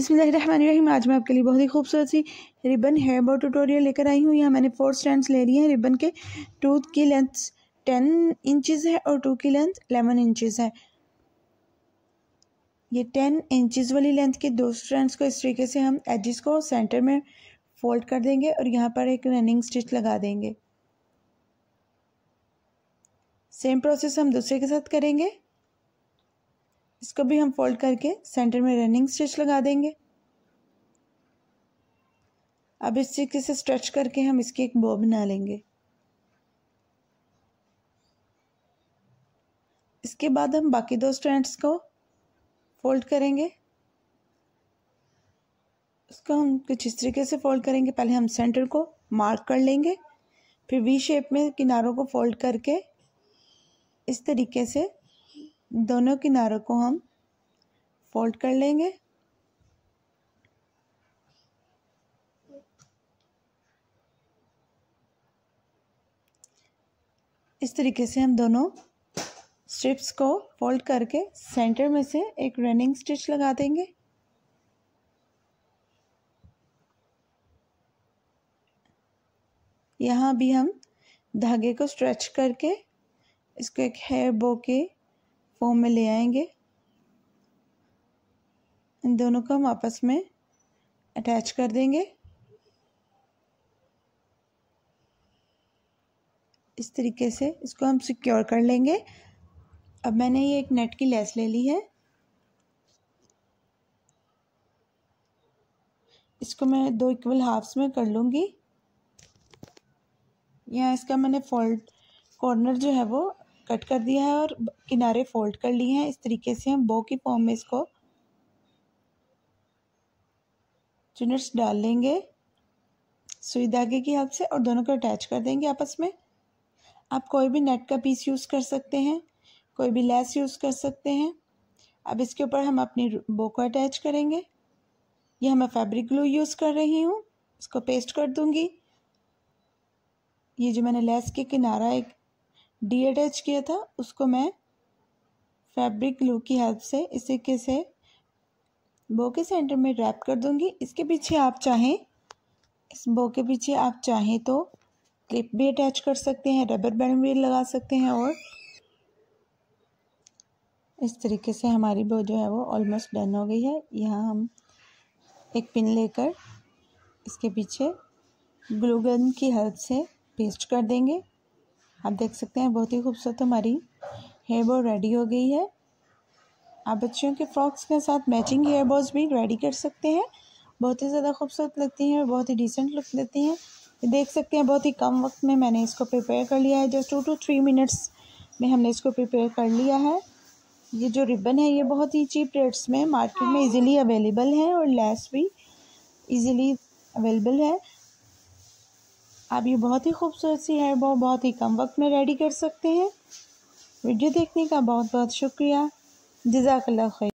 बिस्मिल्लाहिर्रहमानिर्रहीम। आज मैं आपके लिए बहुत ही खूबसूरत सी रिबन हेयर बो ट्यूटोरियल लेकर आई हूँ। यहाँ मैंने फोर स्टैंड्स ले लिए हैं। रिबन के टू की लेंथ टेन इंचज़ है और टू की लेंथ एलेवन इंचज़ है। ये टेन इंचज़ वाली लेंथ के दो स्टैंड्स को इस तरीके से हम एजिस को सेंटर में फोल्ड कर देंगे और यहाँ पर एक रनिंग स्टिच लगा देंगे। सेम प्रोसेस हम दूसरे के साथ करेंगे। इसको भी हम फोल्ड करके सेंटर में रनिंग स्टिच लगा देंगे। अब इस तरीके से स्ट्रेच करके हम इसकी एक बो बना लेंगे। इसके बाद हम बाकी दो स्ट्रैंड्स को फोल्ड करेंगे। उसको हम कुछ इस तरीके से फोल्ड करेंगे। पहले हम सेंटर को मार्क कर लेंगे, फिर वी शेप में किनारों को फोल्ड करके इस तरीके से दोनों किनारों को हम फोल्ड कर लेंगे। इस तरीके से हम दोनों स्ट्रिप्स को फोल्ड करके सेंटर में से एक रनिंग स्टिच लगा देंगे। यहाँ भी हम धागे को स्ट्रेच करके इसको एक हेयर बो के फॉर्म में ले आएँगे। इन दोनों को हम आपस में अटैच कर देंगे। इस तरीके से इसको हम सिक्योर कर लेंगे। अब मैंने ये एक नेट की लेस ले ली है। इसको मैं दो इक्वल हाफ्स में कर लूँगी। यहाँ इसका मैंने फोल्ड कॉर्नर जो है वो कट कर दिया है और किनारे फोल्ड कर लिए हैं। इस तरीके से हम बो की फॉर्म में इसको चुनट्स डाल लेंगे। सुई धागे की हेल्प से और दोनों को अटैच कर देंगे आपस में। आप कोई भी नेट का पीस यूज़ कर सकते हैं, कोई भी लेस यूज़ कर सकते हैं। अब इसके ऊपर हम अपनी बो को अटैच करेंगे। यह मैं फैब्रिक ग्लू यूज़ कर रही हूँ। इसको पेस्ट कर दूँगी। ये जो मैंने लेस के किनारा एक डी अटैच किया था, उसको मैं फैब्रिक ग्लू की हेल्प से, इस तरीके से बो के सेंटर में रैप कर दूँगी। इसके पीछे आप चाहें, इस बो के पीछे आप चाहें तो क्लिप भी अटैच कर सकते हैं रबर बैंड भी लगा सकते हैं और इस तरीके से हमारी बो जो है वो ऑलमोस्ट डन हो गई है। यहाँ हम एक पिन लेकर इसके पीछे ग्लू गन की हेल्प से पेस्ट कर देंगे। आप देख सकते हैं, बहुत ही खूबसूरत हमारी हेयर बो रेडी हो गई है। आप बच्चियों के फ्रॉक्स के साथ मैचिंग हेयर बॉज भी रेडी कर सकते हैं। बहुत ही ज़्यादा खूबसूरत लगती हैं और बहुत ही डिसेंट लुक देती हैं। देख सकते हैं, बहुत ही कम वक्त में मैंने इसको प्रिपेयर कर लिया है। Just two to three minutes में हमने इसको प्रिपेयर कर लिया है। ये जो रिबन है, ये बहुत ही चीप रेट्स में मार्केट में इजीली अवेलेबल है और लेस भी इजीली अवेलेबल है। आप ये बहुत ही खूबसूरत सी हेयर बॉ बहुत ही कम वक्त में रेडी कर सकते हैं। वीडियो देखने का बहुत बहुत शुक्रिया। जजाकल्ला खैर।